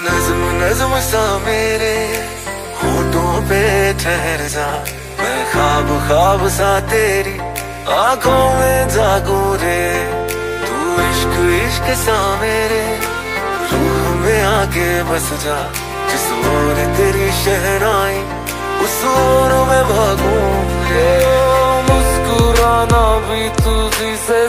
नज्म सा मेरे होठों पे ठहर जा। मैं खाब खाब सा तेरी आँखों में जागू रे। तू इश्क इश्क सा मेरे रूह में आके बस जा। जिस ओर तेरी शहनाई, उस ओर में भागू रे। मुस्कुराना भी तुझी से